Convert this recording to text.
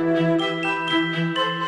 Música